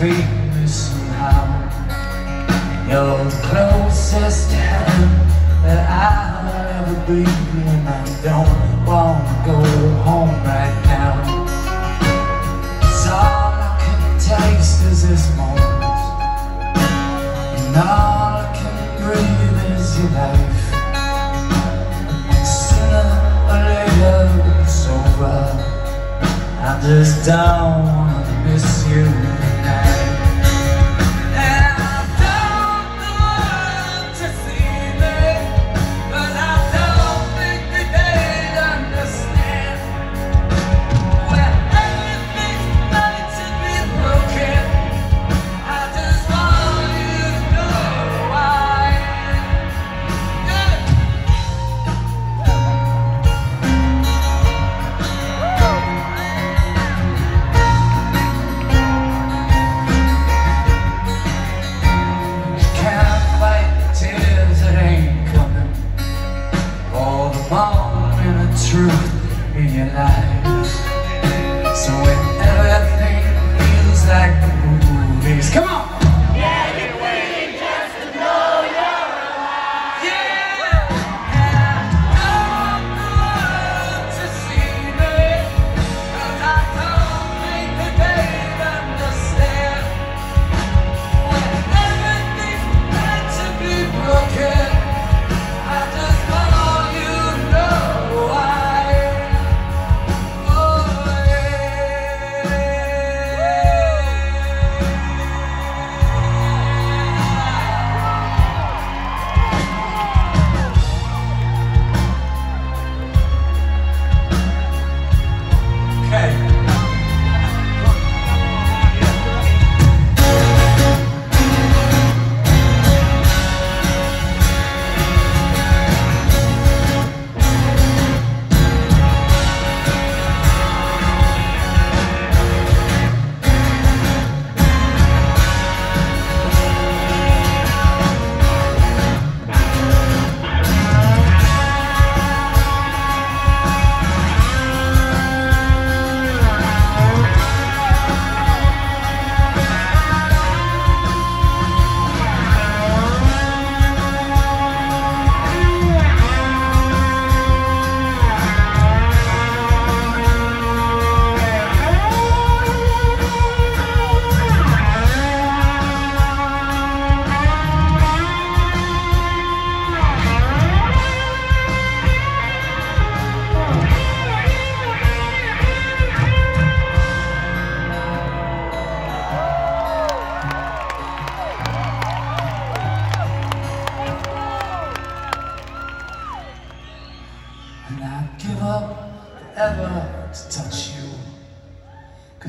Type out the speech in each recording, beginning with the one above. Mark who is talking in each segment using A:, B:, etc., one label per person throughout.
A: Feel me somehow. You're the closest to heaven that I'll ever be And I don't wanna go home right now. Cause all I can taste is this moment. And all I can breathe is your life. Sooner or later it's over. I just don't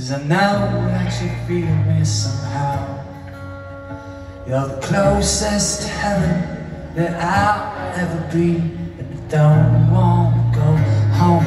A: Cause I know that you feel me somehow. You're the closest to heaven that I'll ever be And I don't wanna go home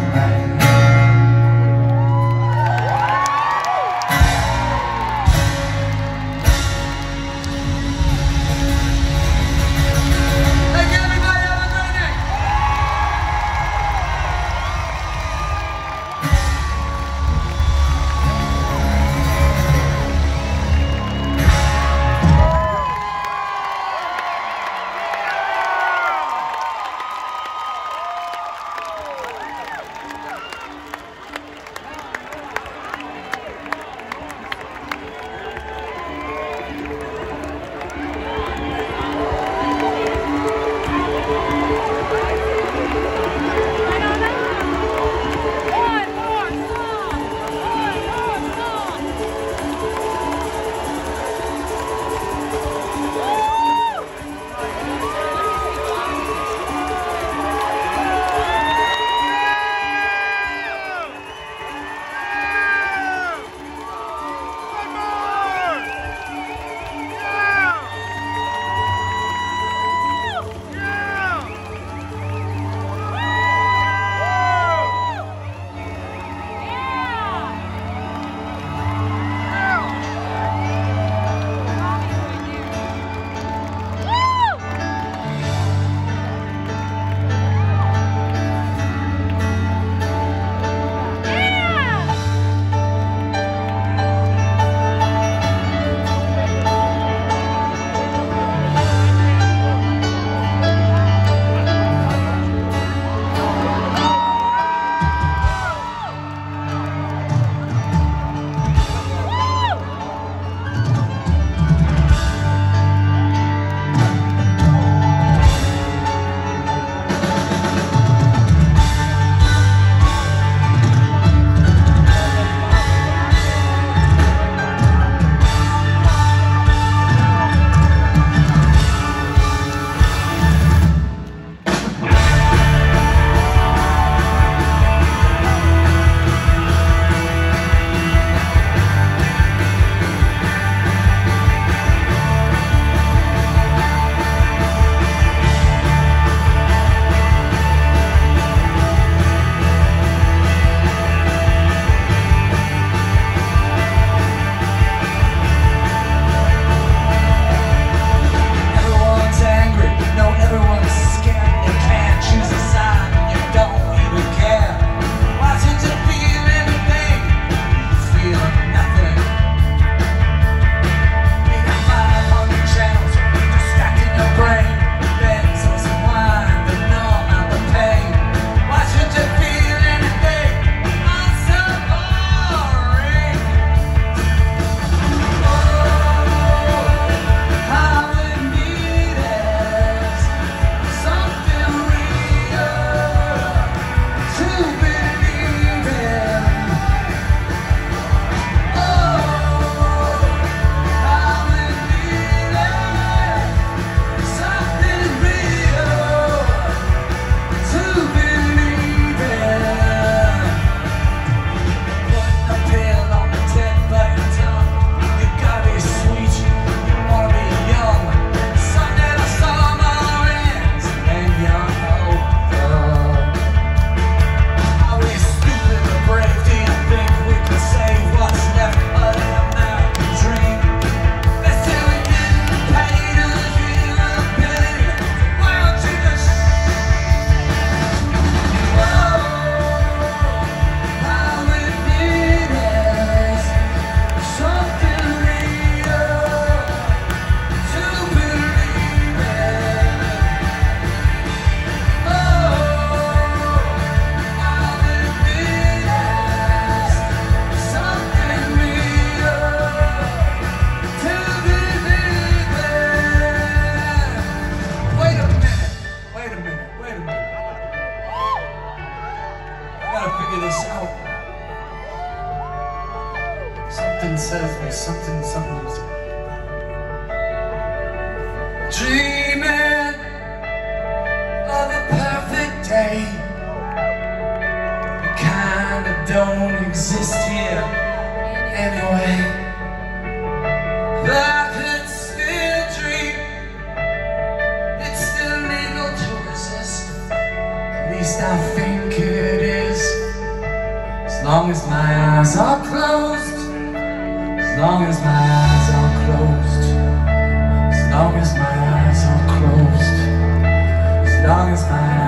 A: Something something, dreaming of a perfect day. It kinda don't exist here anyway. I could still dream, it's still legal to resist. At least I think it is. As long as my eyes are closed, long as my eyes are closed, as long as my eyes are closed, as long as my eyes.